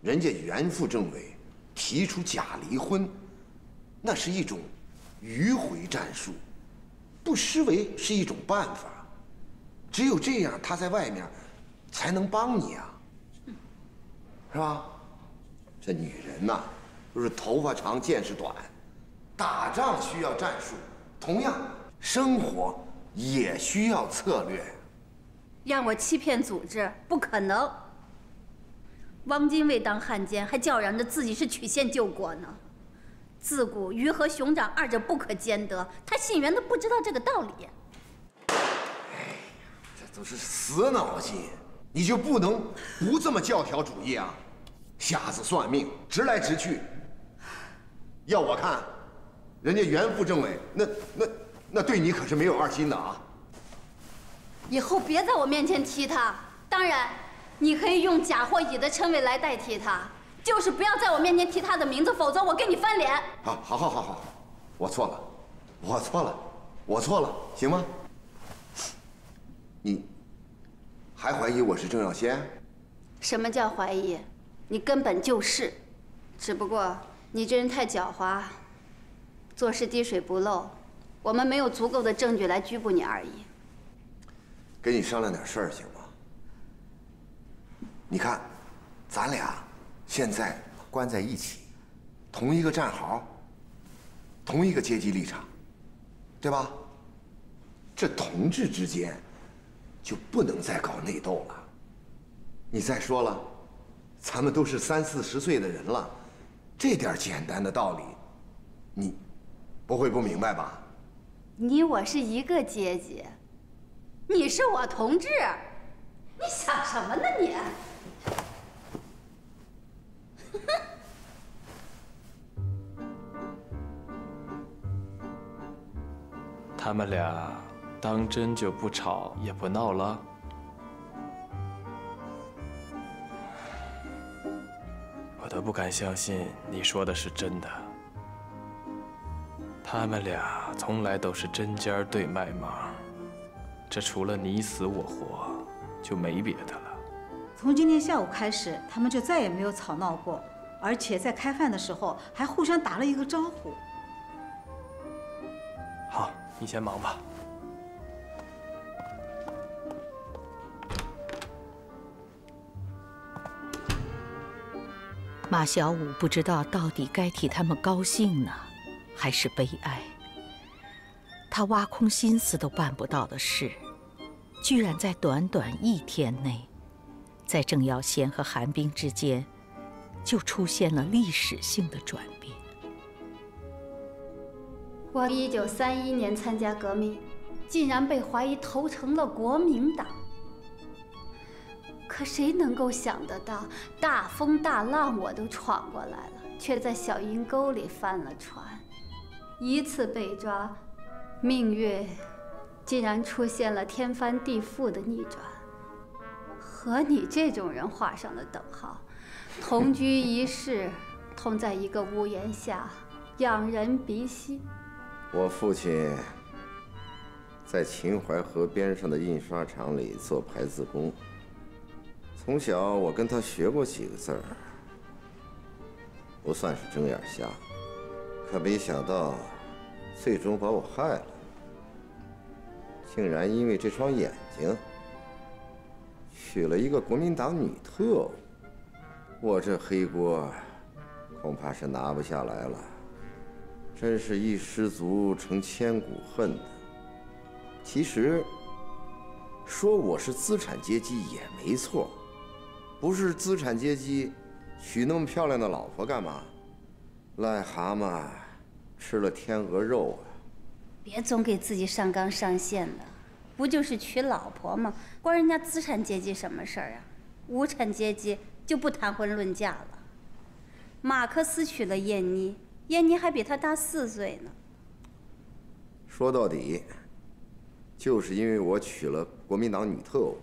人家袁副政委提出假离婚，那是一种迂回战术，不失为是一种办法。只有这样，他在外面才能帮你啊，是吧？这女人呐，就是头发长见识短，打仗需要战术，同样生活也需要策略。让我欺骗组织，不可能。汪精卫当汉奸，还叫嚷着自己是曲线救国呢。自古鱼和熊掌，二者不可兼得。他姓袁的不知道这个道理。哎呀，这都是死脑筋，你就不能不这么教条主义啊？瞎子算命，直来直去。要我看，人家袁副政委那那那对你可是没有二心的啊。以后别在我面前提他。当然，你可以用甲或乙的称谓来代替他，就是不要在我面前提他的名字，否则我跟你翻脸。好，好，好，好，好，我错了，我错了，我错了，行吗？你还怀疑我是郑耀先？什么叫怀疑？你根本就是，只不过你这人太狡猾，做事滴水不漏，我们没有足够的证据来拘捕你而已。跟你商量点事儿行吗？你看，咱俩现在关在一起，同一个战壕，同一个阶级立场，对吧？这同志之间就不能再搞内斗了。你再说了。咱们都是三四十岁的人了，这点简单的道理，你不会不明白吧？你我是一个阶级，你是我同志，你想什么呢你？他们俩当真就不吵也不闹了？我都不敢相信你说的是真的。他们俩从来都是针尖对麦芒，这除了你死我活，就没别的了。从今天下午开始，他们就再也没有吵闹过，而且在开饭的时候还互相打了一个招呼。好，你先忙吧。马小五不知道到底该替他们高兴呢，还是悲哀。他挖空心思都办不到的事，居然在短短一天内，在郑耀先和韩冰之间，就出现了历史性的转变。我一九三一年参加革命，竟然被怀疑投诚了国民党。可谁能够想得到，大风大浪我都闯过来了，却在小阴沟里翻了船，一次被抓，命运竟然出现了天翻地覆的逆转，和你这种人画上了等号。同居一室，同在一个屋檐下，仰人鼻息。我父亲在秦淮河边上的印刷厂里做排字工。从小我跟他学过几个字儿，不算是睁眼瞎，可没想到，最终把我害了。竟然因为这双眼睛，娶了一个国民党女特务，我这黑锅，恐怕是拿不下来了。真是一失足成千古恨的。其实，说我是资产阶级也没错。不是资产阶级，娶那么漂亮的老婆干嘛？癞蛤蟆吃了天鹅肉啊！别总给自己上纲上线的，不就是娶老婆吗？关人家资产阶级什么事儿啊？无产阶级就不谈婚论嫁了。马克思娶了燕妮，燕妮还比他大四岁呢。说到底，就是因为我娶了国民党女特务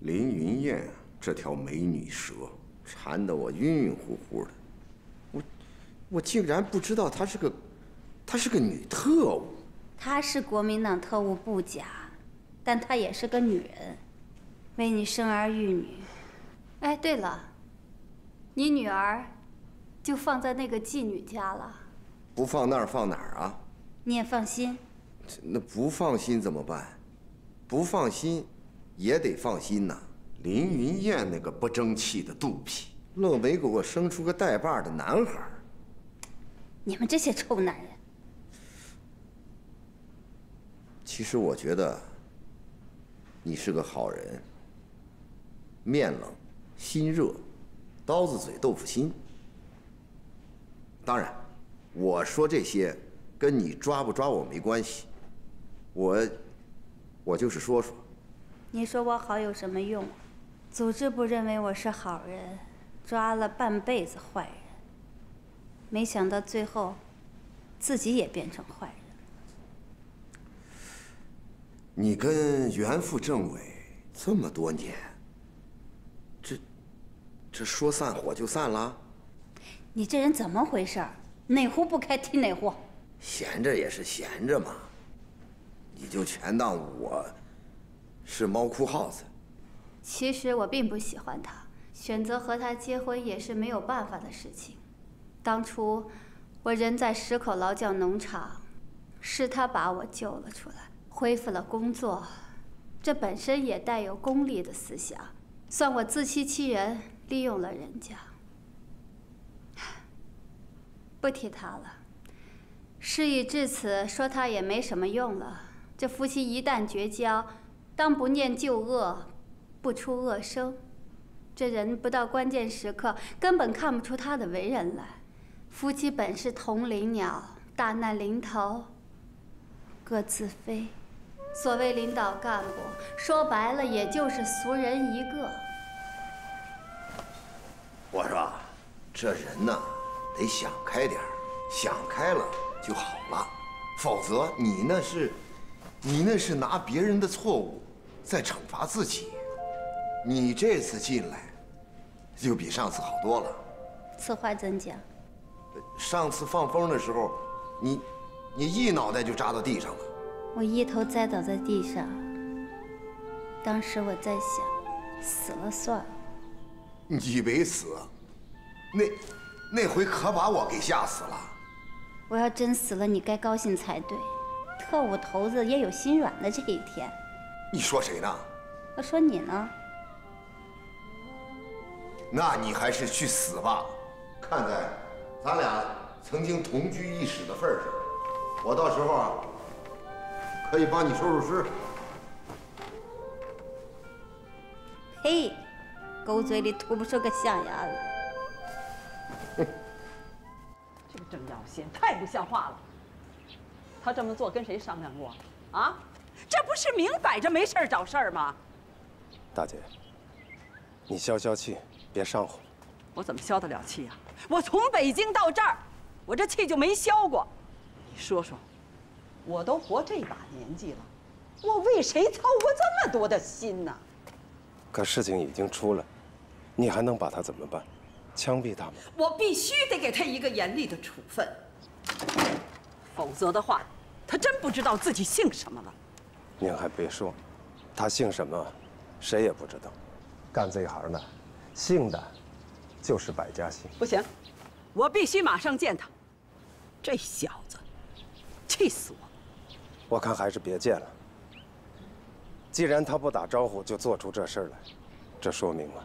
林云燕。这条美女蛇缠得我晕晕乎乎的，我我竟然不知道她是个，她是个女特务。她是国民党特务不假，但她也是个女人，为你生儿育女。哎，对了，你女儿就放在那个妓女家了。不放那儿放哪儿啊？你也放心。那不放心怎么办？不放心，也得放心呐。林云燕那个不争气的肚皮，愣没给我生出个带把的男孩。你们这些臭男人！其实我觉得你是个好人，面冷心热，刀子嘴豆腐心。当然，我说这些跟你抓不抓我没关系。我，我就是说说。你说我好有什么用？组织部认为我是好人，抓了半辈子坏人，没想到最后自己也变成坏人。你跟袁副政委这么多年，这这说散伙就散了？你这人怎么回事？哪壶不开提哪壶。闲着也是闲着嘛。你就全当我是猫哭耗子。其实我并不喜欢他，选择和他结婚也是没有办法的事情。当初我人在石口劳教农场，是他把我救了出来，恢复了工作。这本身也带有功利的思想，算我自欺欺人，利用了人家。不提他了，事已至此，说他也没什么用了。这夫妻一旦绝交，当不念旧恶，不出恶声。这人不到关键时刻，根本看不出他的为人来。夫妻本是同林鸟，大难临头各自飞。所谓领导干部，说白了也就是俗人一个。我说，这人呢，得想开点想开了就好了，否则你那是。你那是拿别人的错误在惩罚自己。你这次进来，就比上次好多了。此话怎讲？上次放风的时候，你，你一脑袋就扎到地上了。我一头栽倒在地上。当时我在想，死了算了。你没死，那，那回可把我给吓死了。我要真死了，你该高兴才对。特务头子也有心软的这一天。你说谁呢？我说你呢。那你还是去死吧！看在咱俩曾经同居一室的份上，我到时候啊可以帮你收拾尸。呸！狗嘴里吐不出个象牙来。这个郑耀先太不像话了。他这么做跟谁商量过？啊，这不是明摆着没事找事儿吗？大姐，你消消气，别上火。我怎么消得了气呀？我从北京到这儿，我这气就没消过。你说说，我都活这把年纪了，我为谁操过这么多的心呢？可事情已经出了，你还能把他怎么办？枪毙他们？我必须得给他一个严厉的处分，否则的话。他真不知道自己姓什么了。您还别说，他姓什么，谁也不知道。干这行的，姓的，就是百家姓。不行，我必须马上见他。这小子，气死我！我看还是别见了。既然他不打招呼就做出这事儿来，这说明了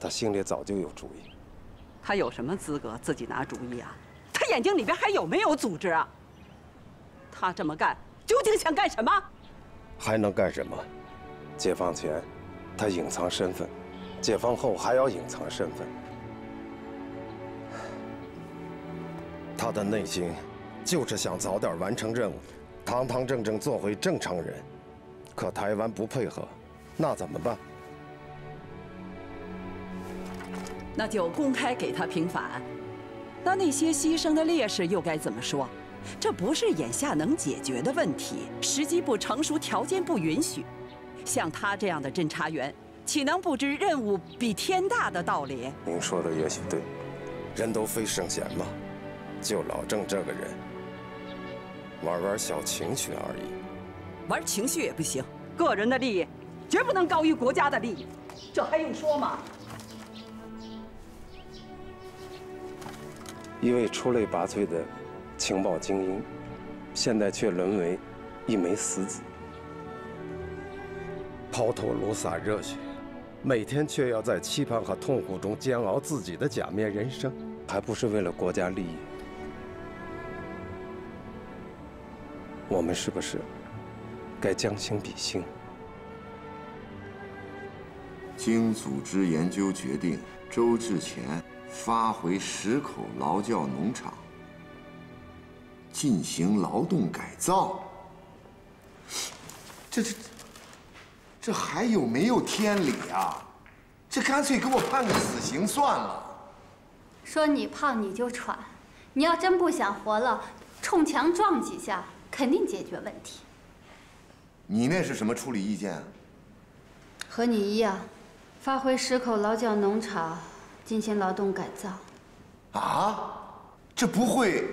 他心里早就有主意。他有什么资格自己拿主意啊？他眼睛里边还有没有组织啊？他这么干究竟想干什么？还能干什么？解放前，他隐藏身份；解放后还要隐藏身份。他的内心就是想早点完成任务，堂堂正正做回正常人。可台湾不配合，那怎么办？那就公开给他平反。那那些牺牲的烈士又该怎么说？这不是眼下能解决的问题，时机不成熟，条件不允许。像他这样的侦查员，岂能不知任务比天大的道理？您说的也许对，人都非圣贤嘛。就老郑这个人，玩玩小情绪而已。玩情绪也不行，个人的利益绝不能高于国家的利益，这还用说吗？一位出类拔萃的情报精英，现在却沦为一枚死子，抛头颅洒热血，每天却要在期盼和痛苦中煎熬自己的假面人生，还不是为了国家利益？我们是不是该将心比心？经组织研究决定，周志前发回石口劳教农场进行劳动改造。这这这还有没有天理啊？这干脆给我判个死刑算了。说你胖你就喘，你要真不想活了，冲墙撞几下。肯定解决问题。你那是什么处理意见？和你一样，发回石口劳教农场进行劳动改造。啊？这不会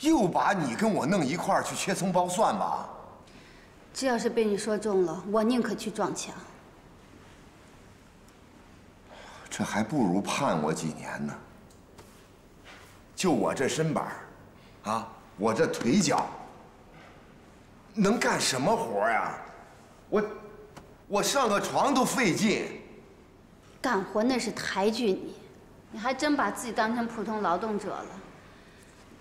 又把你跟我弄一块儿去切葱剥蒜吧？这要是被你说中了，我宁可去撞墙。这还不如判我几年呢。就我这身板啊，我这腿脚。能干什么活呀？我，我上个床都费劲。干活那是抬举你，你还真把自己当成普通劳动者了。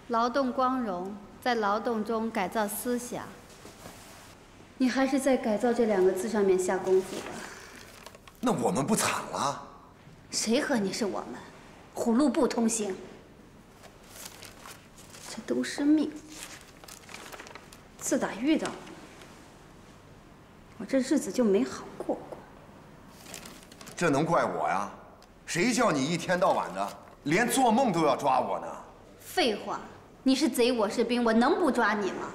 劳动光荣，在劳动中改造思想。你还是在“改造”这两个字上面下功夫吧。那我们不惨了？谁和你是我们？虎路不通行。这都是命。自打遇到你，我这日子就没好过过。这能怪我呀？谁叫你一天到晚的，连做梦都要抓我呢？废话，你是贼，我是兵，我能不抓你吗？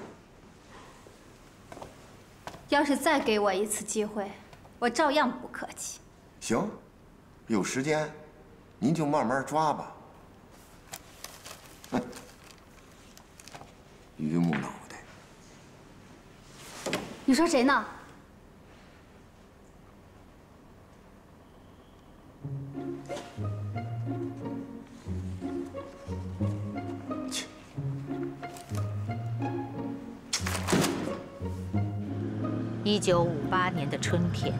要是再给我一次机会，我照样不客气。行，有时间，您就慢慢抓吧。榆木脑袋。你说谁呢？一九五八年的春天，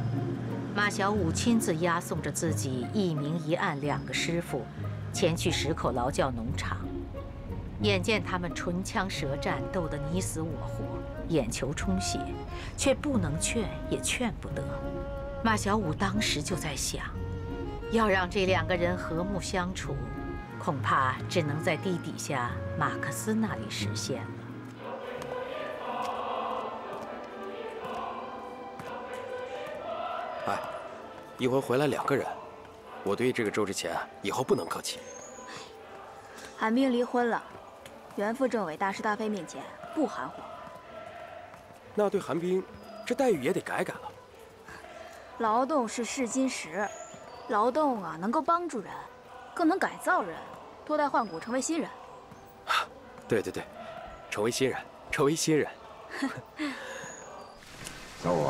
马小五亲自押送着自己一明一暗两个师傅，前去石口劳教农场。眼见他们唇枪舌战，斗得你死我活，眼球充血，却不能劝，也劝不得。马小五当时就在想，要让这两个人和睦相处，恐怕只能在地底下马克思那里实现了。哎，一会儿回来两个人，我对这个周志前以后不能客气。韩冰离婚了。原副政委大是大非面前不含糊。那对韩冰，这待遇也得改改了。劳动是试金石，劳动啊能够帮助人，更能改造人，脱胎换骨成为新人。对对对，成为新人，成为新人。小五，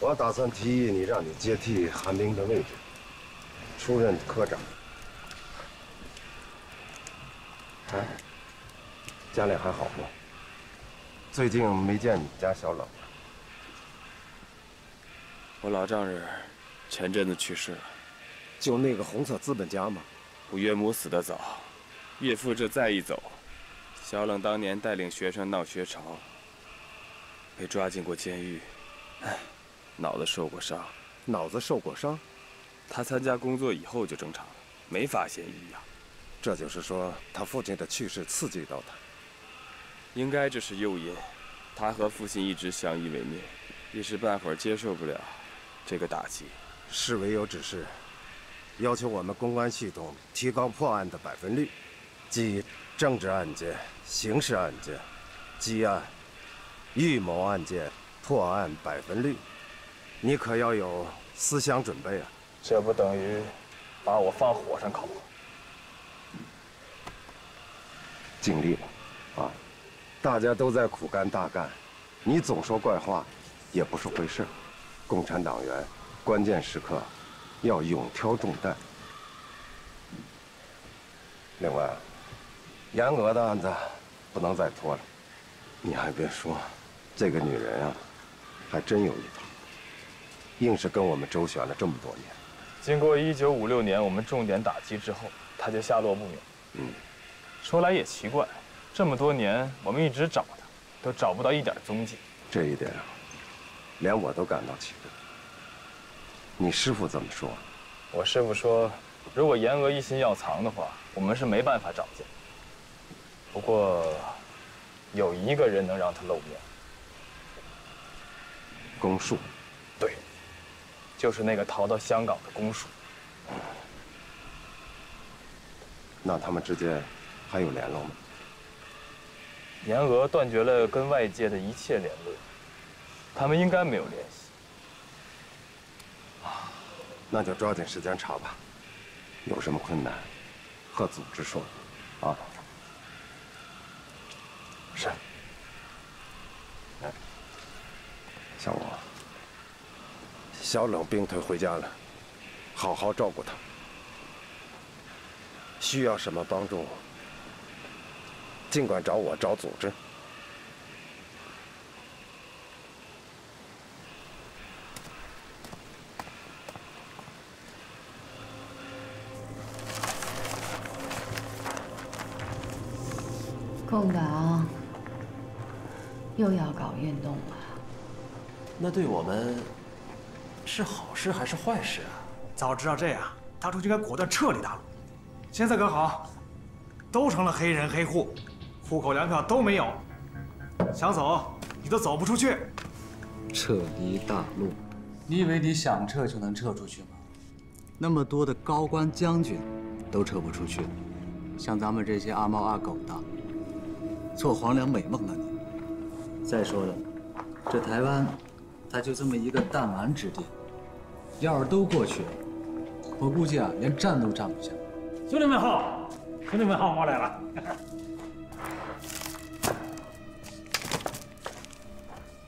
我打算提议你，让你接替韩冰的位置，出任科长。哎，家里还好吗？最近没见你家小冷。我老丈人前阵子去世了，就那个红色资本家吗？我岳母死得早，岳父这再一走，小冷当年带领学生闹学潮，被抓进过监狱，哎，脑子受过伤。脑子受过伤？他参加工作以后就正常了，没发现异样。这就是说，他父亲的去世刺激到他，应该这是诱因。他和父亲一直相依为命，一时半会儿接受不了这个打击。市委有指示，要求我们公安系统提高破案的百分率，即政治案件、刑事案件、积案、预谋案件破案百分率。你可要有思想准备啊！这不等于把我放火上烤？尽力了，啊！大家都在苦干大干，你总说怪话，也不是回事。共产党员关键时刻要勇挑重担。另外，严娥的案子不能再拖了。你还别说，这个女人啊，还真有一套。硬是跟我们周旋了这么多年。经过一九五六年我们重点打击之后，她就下落不明。嗯，说来也奇怪，这么多年我们一直找她，都找不到一点踪迹。这一点啊，连我都感到奇怪。你师傅怎么说？我师傅说，如果严娥一心要藏的话，我们是没办法找见。不过，有一个人能让他露面。公树。对。就是那个逃到香港的公署。那他们之间还有联络吗？严娥断绝了跟外界的一切联络，他们应该没有联系。啊，那就抓紧时间查吧。有什么困难，和组织说。啊。是。小吴。小冷病退回家了，好好照顾他。需要什么帮助，尽管找我，找组织。共党又要搞运动了，那对我们？是好事还是坏事啊？早知道这样，当初就该果断撤离大陆。现在可好，都成了黑人黑户，户口、粮票都没有，想走你都走不出去。撤离大陆？你以为你想撤就能撤出去吗？那么多的高官将军都撤不出去，像咱们这些阿猫阿狗的，做黄粱美梦呢你。再说了，这台湾，它就这么一个弹丸之地。要是都过去了，我估计啊，连站都站不下。兄弟们好，兄弟们好，我来了。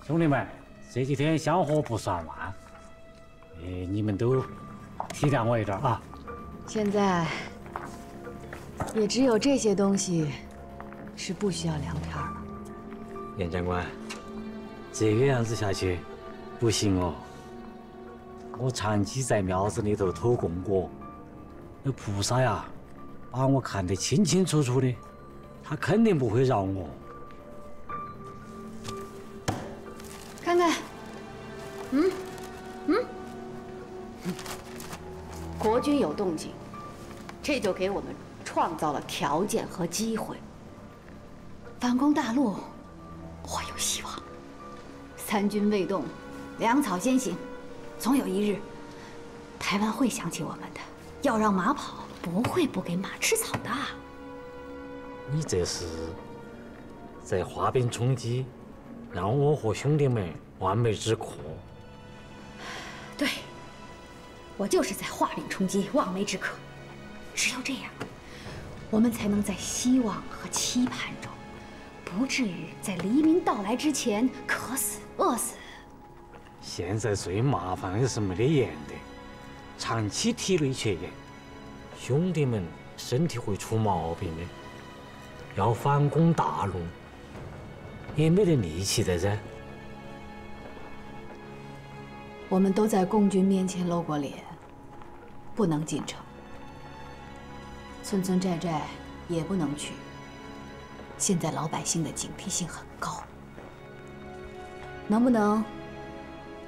兄弟们，这几天香火不算旺，哎，你们都体谅我一点啊。现在也只有这些东西是不需要粮票了。严长官，这个样子下去不行哦。我长期在庙子里头偷供果，那菩萨呀，把我看得清清楚楚的，他肯定不会饶我。看看，嗯，嗯，国军有动静，这就给我们创造了条件和机会。反攻大陆，我有希望。三军未动，粮草先行。总有一日，台湾会想起我们的。要让马跑，不会不给马吃草的。你这是在画饼充饥，让我和兄弟们望梅止渴。对，我就是在画饼充饥，望梅止渴。只有这样，我们才能在希望和期盼中，不至于在黎明到来之前渴死、饿死。现在最麻烦的是没得盐的，长期体内缺盐，兄弟们身体会出毛病的。要反攻大陆，也没得力气的噻。我们都在共军面前露过脸，不能进城，村村寨寨也不能去。现在老百姓的警惕性很高，能不能？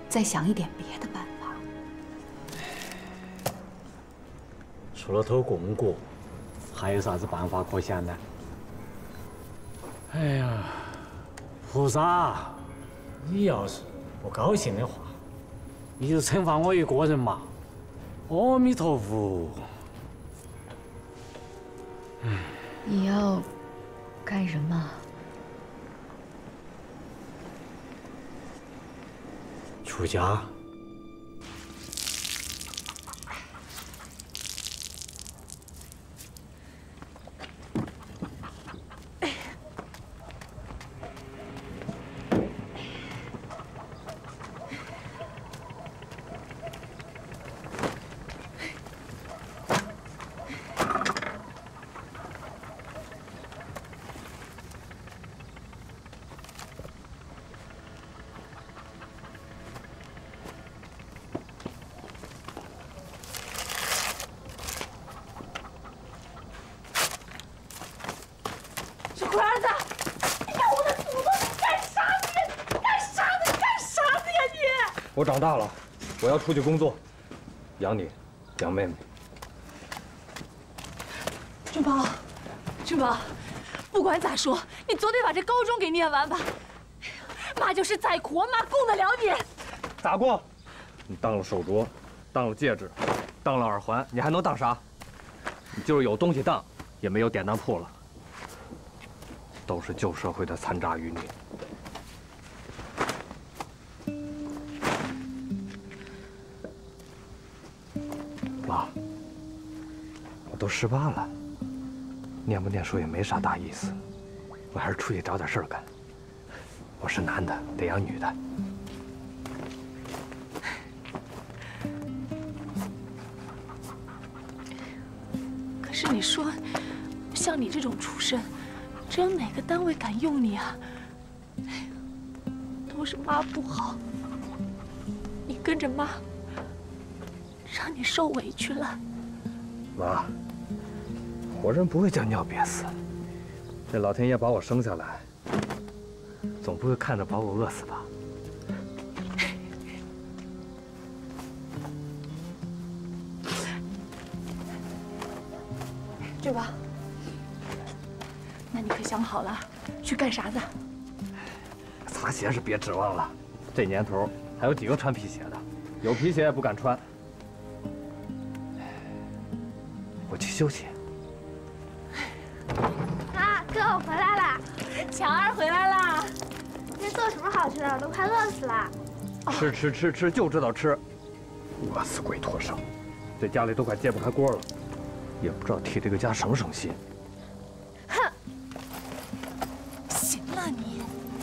再想一点别的办法。除了偷供果，还有啥子办法可想呢？哎呀，菩萨，你要是不高兴的话，你就惩罚我一个人嘛。阿弥陀佛。你要干什么？出家。我长大了，我要出去工作，养你，养妹妹。俊宝，俊宝，不管咋说，你总得把这高中给念完吧。妈就是再苦，妈供得了你。咋过？你当了手镯，当了戒指，当了耳环，你还能当啥？你就是有东西当，也没有典当铺了。都是旧社会的残渣余孽。十八了，念不念书也没啥大意思，我还是出去找点事儿干。我是男的，得养女的。可是你说，像你这种出身，真有哪个单位敢用你啊？都是妈不好，你跟着妈，让你受委屈了。妈，活人不会将尿憋死。这老天爷把我生下来，总不会看着把我饿死吧？对吧？那你可想好了，去干啥子？擦鞋是别指望了，这年头还有几个穿皮鞋的？有皮鞋也不敢穿。我去休息。吃的？我都快饿死了。吃吃吃吃，就知道吃，饿死鬼托生，在家里都快揭不开锅了，也不知道替这个家省省心。哼！行了你，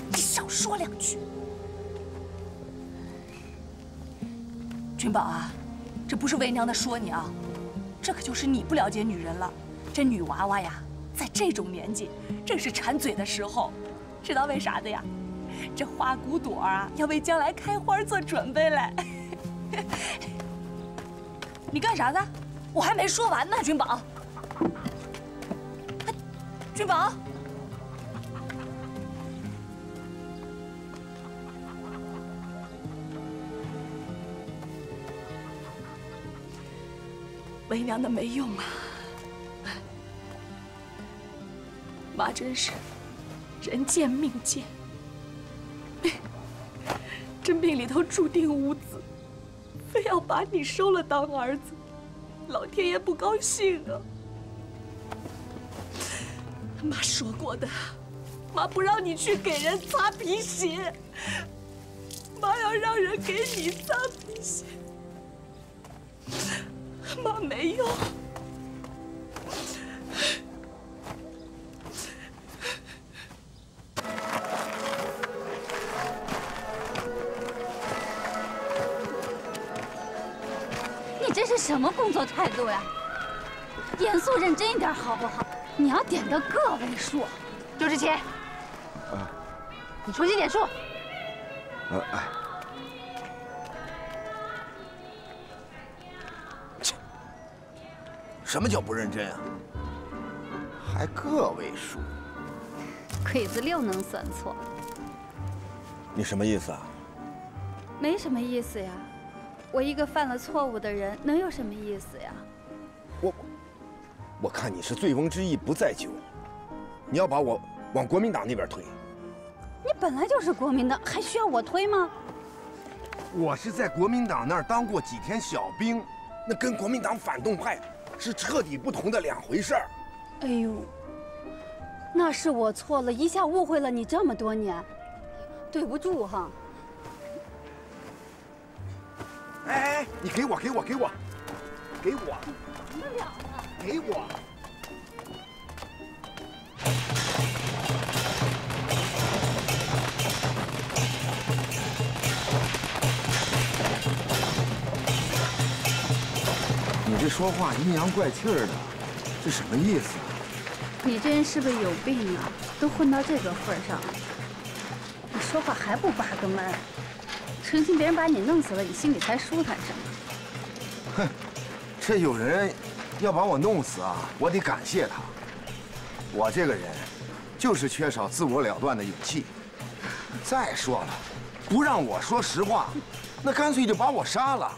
你少说两句。君宝啊，这不是为娘的说你啊，这可就是你不了解女人了。这女娃娃呀，在这种年纪，正是馋嘴的时候，知道为啥的呀？这花骨朵啊，要为将来开花做准备嘞。你干啥子？我还没说完呢，君宝。君宝，为娘的没用啊！妈真是人贱命贱，这命里头注定无子，非要把你收了当儿子，老天爷不高兴啊！妈说过的，妈不让你去给人擦皮鞋，妈要让人给你擦皮鞋，妈没用。态度呀？严肃认真一点好不好？你要点个个位数。周志奇，啊，你重新点数。呃，哎，什么叫不认真啊？还个位数？鬼子六能算错，你什么意思啊？没什么意思呀。我一个犯了错误的人，能有什么意思呀？我，我看你是醉翁之意不在酒，你要把我往国民党那边推。你本来就是国民党，还需要我推吗？我是在国民党那儿当过几天小兵，那跟国民党反动派是彻底不同的两回事儿。哎呦，那是我错了，一下误会了你这么多年，对不住哈。你给我，给我，给我，给我！给我。你这说话阴阳怪气儿的，这什么意思啊？你这人是不是有病啊？都混到这个份儿上了，你说话还不八个闷？成心别人把你弄死了，你心里才舒坦是吗？哼，这有人要把我弄死啊，我得感谢他。我这个人就是缺少自我了断的勇气。再说了，不让我说实话，那干脆就把我杀了。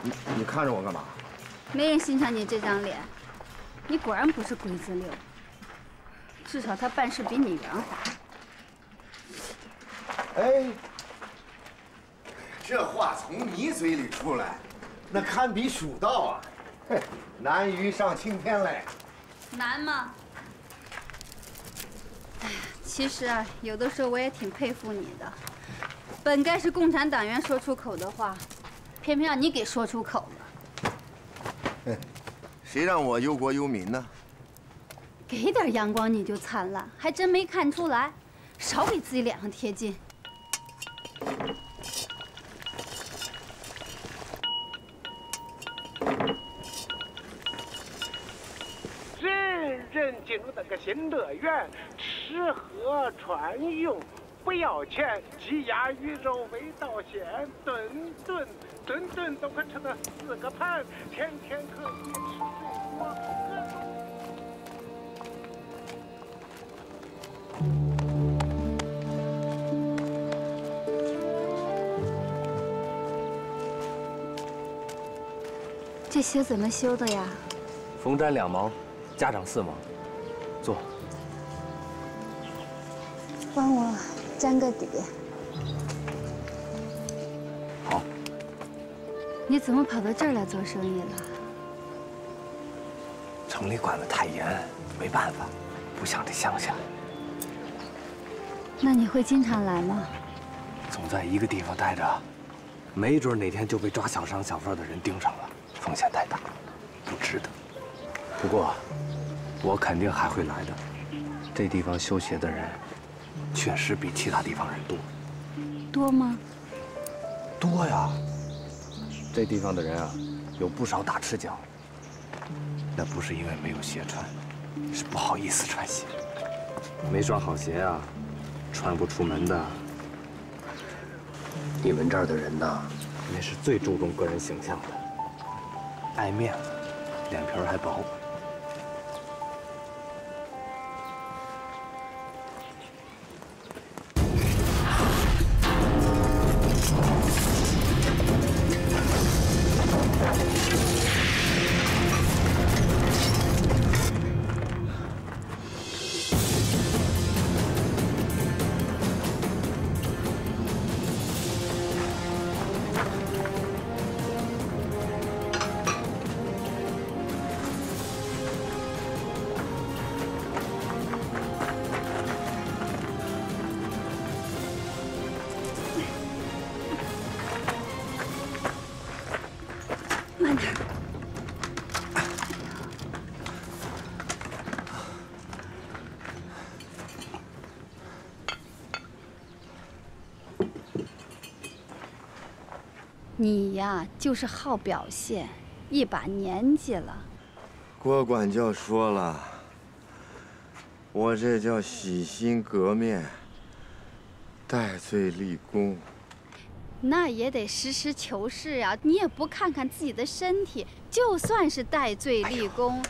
你你看着我干嘛？没人欣赏你这张脸，你果然不是鬼子溜。至少他办事比你圆滑。哎，这话从你嘴里出来，那堪比蜀道啊！嘿，难于上青天嘞。难吗？哎呀，其实啊，有的时候我也挺佩服你的。本该是共产党员说出口的话，偏偏让你给说出口了。嘿，谁让我忧国忧民呢？给点阳光你就灿烂，还真没看出来。少给自己脸上贴金。人人进入那个新乐园，吃喝穿用不要钱，鸡鸭鱼肉味道鲜，顿顿顿顿都可吃个四个盘，天天可以吃水果。这鞋怎么修的呀？缝毡两毛，家长四毛。坐。帮我粘个底。好。你怎么跑到这儿来做生意了？城里管得太严，没办法，不像这乡下。那你会经常来吗？总在一个地方待着，没准哪天就被抓小商小贩的人盯上了，风险太大，不值得。不过，我肯定还会来的。这地方修鞋的人，确实比其他地方人多。多吗？多呀。这地方的人啊，有不少打赤脚。那不是因为没有鞋穿，是不好意思穿鞋。没双好鞋啊，穿不出门的。你们这儿的人呐，那是最注重个人形象的，爱面子，脸皮还薄。你呀，就是好表现，一把年纪了。郭管教说了，我这叫洗心革面，戴罪立功。那也得实事求是啊！你也不看看自己的身体，就算是戴罪立功，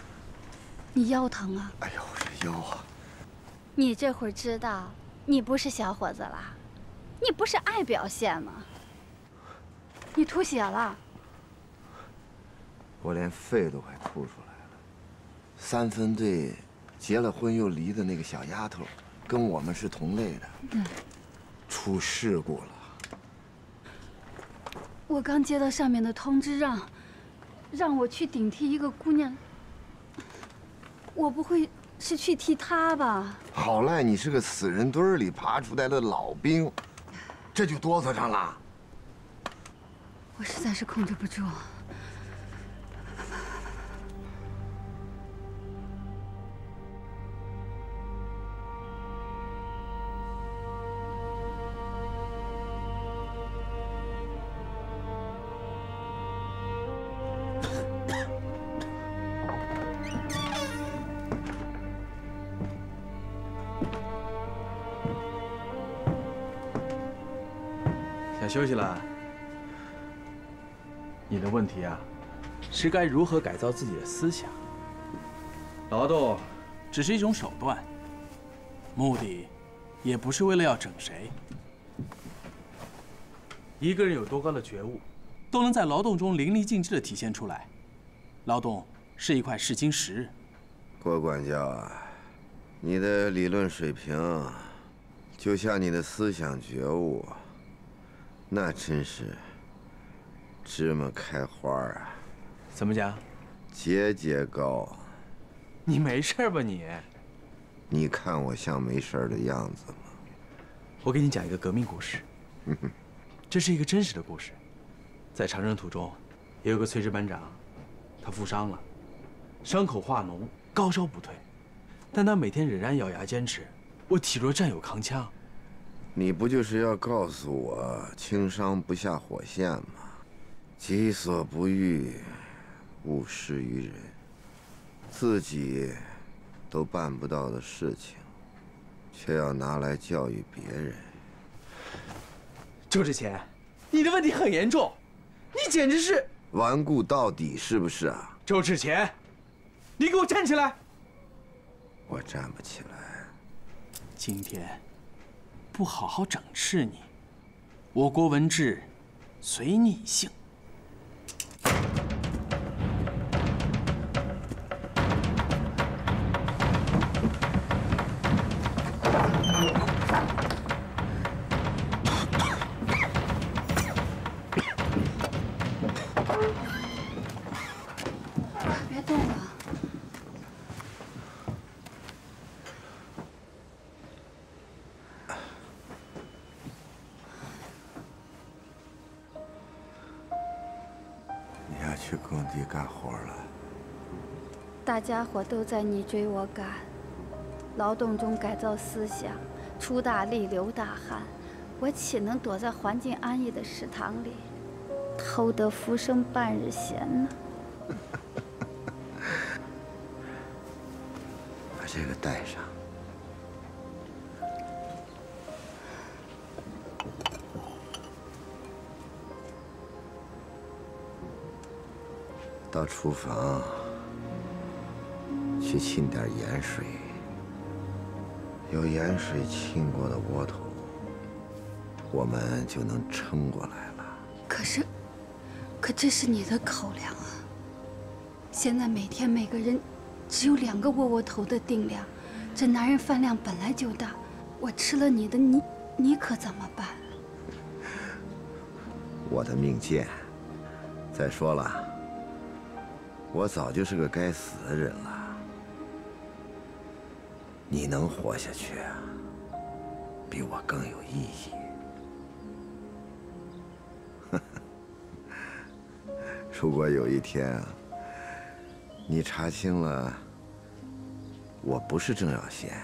你腰疼啊？哎呦，这腰啊！你这会儿知道你不是小伙子了，你不是爱表现吗？你吐血了，我连肺都快吐出来了。三分队结了婚又离的那个小丫头，跟我们是同类的，嗯，出事故了。我刚接到上面的通知，让让我去顶替一个姑娘。我不会是去替她吧？好赖你是个死人堆里爬出来的老兵，这就哆嗦上了。我实在是控制不住。想休息了？问题啊，是该如何改造自己的思想？劳动只是一种手段，目的也不是为了要整谁。一个人有多高的觉悟，都能在劳动中淋漓尽致地体现出来。劳动是一块试金石。郭管教啊，你的理论水平，就像你的思想觉悟，那真是芝麻开花啊！怎么讲？节节高。你没事吧你？你看我像没事的样子吗？我给你讲一个革命故事。这是一个真实的故事，在长征途中，也有个炊事班长，他负伤了，伤口化脓，高烧不退，但他每天仍然咬牙坚持。我体弱战友扛枪。你不就是要告诉我轻伤不下火线吗？己所不欲，勿施于人。自己都办不到的事情，却要拿来教育别人。周志前，你的问题很严重，你简直是顽固到底，是不是啊？周志前，你给我站起来！我站不起来。今天不好好整治你，我郭文志随你姓。别大家伙都在你追我赶，劳动中改造思想，出大力流大汗，我岂能躲在环境安逸的食堂里，偷得浮生半日闲呢？把这个带上。到厨房去浸点盐水，有盐水浸过的窝头，我们就能撑过来了。可是，可这是你的口粮啊！现在每天每个人只有两个窝窝头的定量，这男人饭量本来就大，我吃了你的，你你可怎么办？我的命贱。再说了，我早就是个该死的人了。你能活下去啊，比我更有意义。如果有一天你查清了我不是郑耀贤，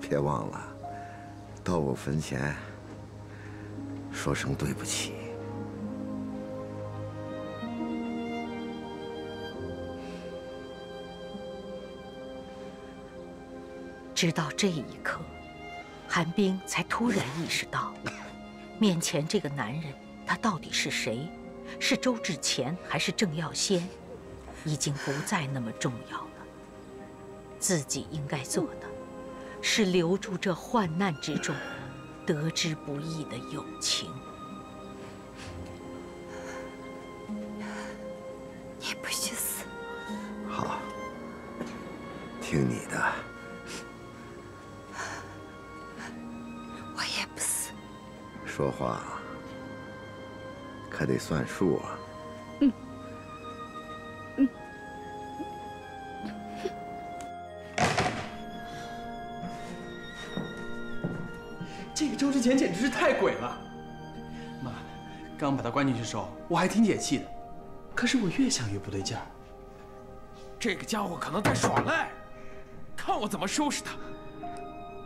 别忘了到我坟前说声对不起。直到这一刻，韩冰才突然意识到，面前这个男人，他到底是谁？是周志乾还是郑耀先？已经不再那么重要了。自己应该做的，是留住这患难之中得之不易的友情。你不许死！好，听你的。说话可得算数啊！嗯。嗯。这个周志前简直是太鬼了！妈，刚把他关进去的时候，我还挺解气的，可是我越想越不对劲儿。这个家伙可能在耍赖，看我怎么收拾他！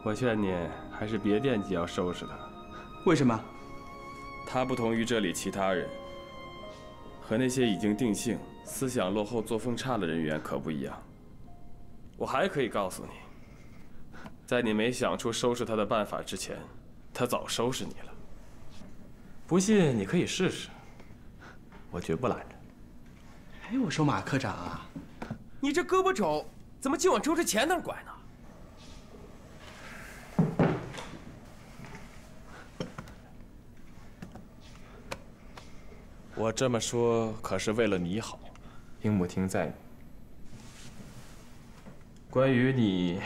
我劝你还是别惦记要收拾他。为什么？他不同于这里其他人，和那些已经定性、思想落后、作风差的人员可不一样。我还可以告诉你，在你没想出收拾他的办法之前，他早收拾你了。不信你可以试试，我绝不拦着。哎，我说马科长啊，你这胳膊肘怎么净往周志前那儿拐呢？我这么说可是为了你好，樱木听在你。关于你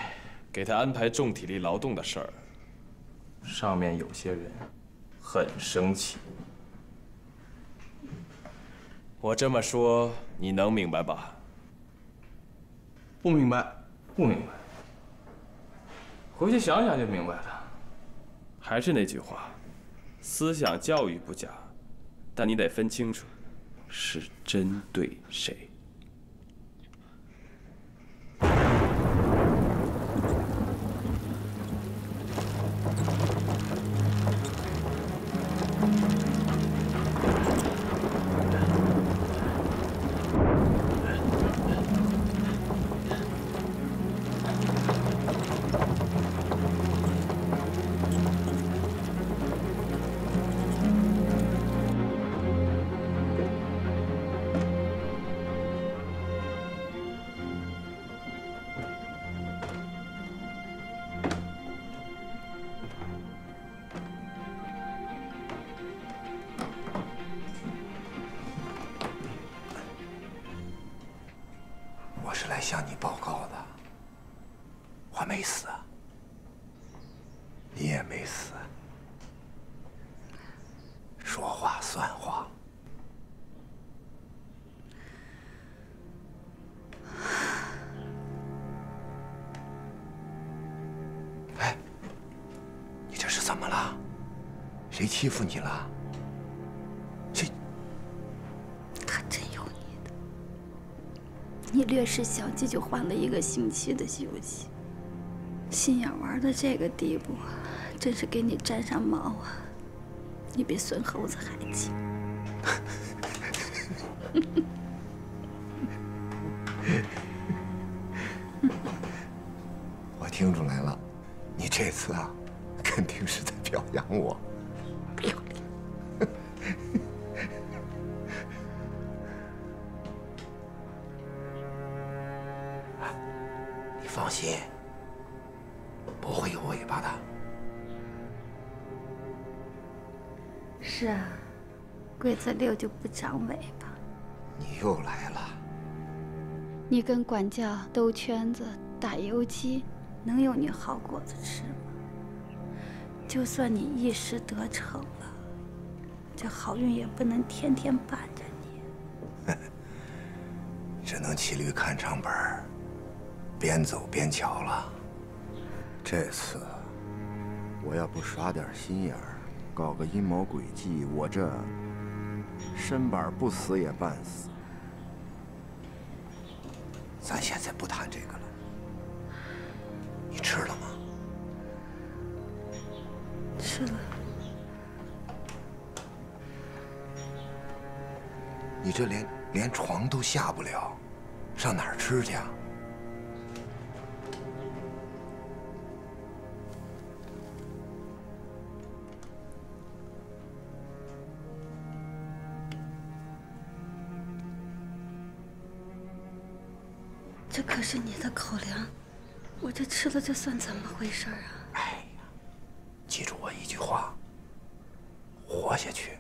给他安排重体力劳动的事儿，上面有些人很生气。我这么说你能明白吧？不明白，不明白。回去想想就明白了。还是那句话，思想教育不假，但你得分清楚，是针对谁。谁欺负你了？这？他真有你的。你略施小计就换了一个星期的休息，心眼玩到这个地步，真是给你沾上毛啊！你比孙猴子还精。我听出来了，你这次啊，肯定是在表扬我。就不长尾巴。你又来了，你跟管教兜圈子、打游击，能有你好果子吃吗？就算你一时得逞了，这好运也不能天天伴着你。只能骑驴看唱本儿，边走边瞧了。这次我要不耍点心眼儿，搞个阴谋诡计，我这身板不死也半死。咱现在不谈这个了。你吃了吗？吃了。你这连连床都下不了，上哪儿吃去啊？是你的口粮，我这吃了这算怎么回事啊哎？记住我一句话：活下去